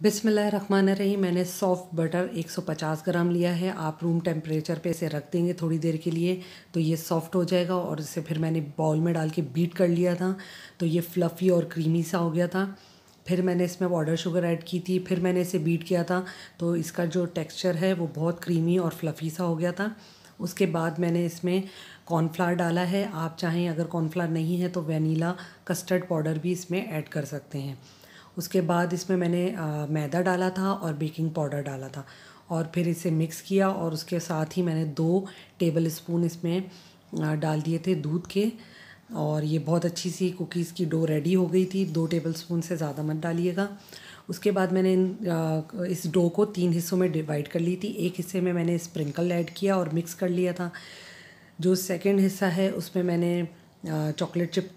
बिसमीम मैंने soft butter 150 ग्राम लिया है। आप रूम टेम्परेचर पे इसे रख देंगे थोड़ी देर के लिए तो ये सॉफ्ट हो जाएगा और इसे फिर मैंने बाउल में डाल के बीट कर लिया था तो ये फ्लफ़ी और क्रीमी सा हो गया था। फिर मैंने इसमें पाउडर शुगर ऐड की थी, फिर मैंने इसे बीट किया था तो इसका जो टेक्स्चर है वो बहुत क्रीमी और फ्लफ़ी सा हो गया था। उसके बाद मैंने इसमें कॉर्नफ्लावर डाला है। आप चाहें अगर कॉर्नफ्लावर नहीं है तो वनीला कस्टर्ड पाउडर भी इसमें ऐड कर सकते हैं। उसके बाद इसमें मैंने मैदा डाला था और बेकिंग पाउडर डाला था और फिर इसे मिक्स किया और उसके साथ ही मैंने दो टेबल स्पून इसमें डाल दिए थे दूध के और ये बहुत अच्छी सी कुकीज़ की डो रेडी हो गई थी। दो टेबल स्पून से ज़्यादा मत डालिएगा। उसके बाद मैंने इन इस डो को तीन हिस्सों में डिवाइड कर ली थी। एक हिस्से में मैंने स्प्रिंकल ऐड किया और मिक्स कर लिया था। जो सेकंड हिस्सा है उसमें मैंने चॉकलेट चिप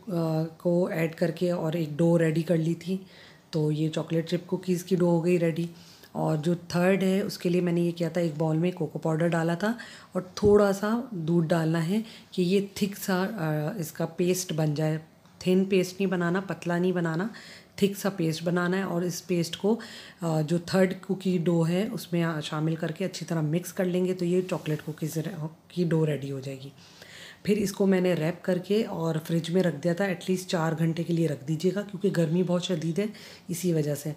को ऐड करके और एक डो रेडी कर ली थी। तो ये चॉकलेट चिप कुकीज़ की डो हो गई रेडी और जो थर्ड है, उसके लिए मैंने ये किया था, एक बॉल में कोको पाउडर डाला था और थोड़ा सा दूध डालना है कि ये थिक सा इसका पेस्ट बन जाए. थिन पेस्ट नहीं बनाना, पतला नहीं बनाना थिक सा पेस्ट बनाना है और इस पेस्ट को जो थर्ड कुकी डो है, उसमें शामिल करके अच्छी तरह मिक्स कर लेंगे तो ये चॉकलेट कुकीज़ की डो रेडी हो जाएगी. फिर इसको मैंने रैप करके और फ्रिज में रख दिया था एटलीस्ट चार घंटे के लिए रख दीजिएगा, क्योंकि गर्मी बहुत शदीद है, इसी वजह से।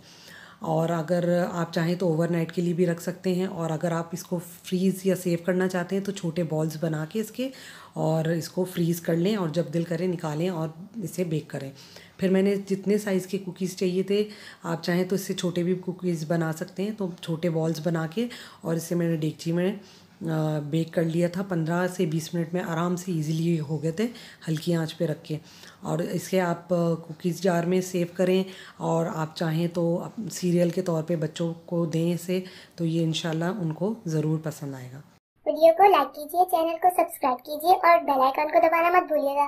और अगर आप चाहें तो ओवरनाइट के लिए भी रख सकते हैं, और अगर आप इसको फ्रीज़ या सेव करना चाहते हैं तो छोटे बॉल्स बना के इसके और इसको फ्रीज़ कर लें और जब दिल करें निकालें और इसे बेक करें। फिर मैंने जितने साइज़ के कुकीज़ चाहिए थे, आप चाहें तो इससे छोटे भी कुकीज़ बना सकते हैं तो छोटे बॉल्स बना के और इसे मैंने डेगची में बेक कर लिया था। पंद्रह से बीस मिनट में आराम से इजीली हो गए थे हल्की आँच पे रख के। और इसे आप कुकीज़ जार में सेव करें और आप चाहें तो सीरियल के तौर पे बच्चों को दें इसे तो ये इनशाला उनको ज़रूर पसंद आएगा। वीडियो को लाइक कीजिए, चैनल को सब्सक्राइब कीजिए और बेल आइकन को दबाना मत भूलिएगा।